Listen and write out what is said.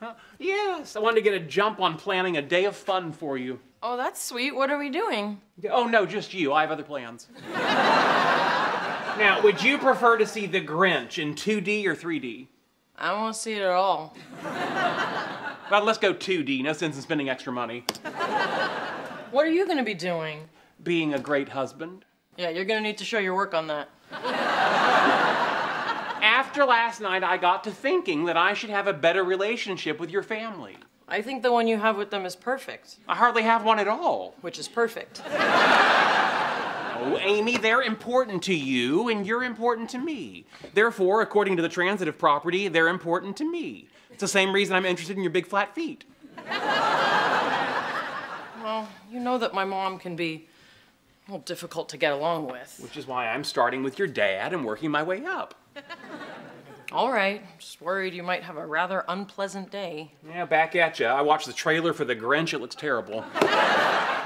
Huh? Yes, I wanted to get a jump on planning a day of fun for you. Oh, that's sweet. What are we doing? Oh, no, just you. I have other plans. now, would you prefer to see The Grinch in 2D or 3D? I to see it at all. Well, let's go 2D. No sense in spending extra money. What are you going to be doing? Being a great husband. Yeah, you're going to need to show your work on that. After last night, I got to thinking that I should have a better relationship with your family. I think the one you have with them is perfect, I hardly have one at all. which is perfect. Oh, Amy, they're important to you, and you're important to me. Therefore, according to the transitive property, they're important to me. It's the same reason I'm interested in your big flat feet. Well, you know that my mom can be a little difficult to get along with. Which is why I'm starting with your dad and working my way up. All right, just worried you might have a rather unpleasant day. Yeah, back at ya. I watched the trailer for The Grinch. It looks terrible.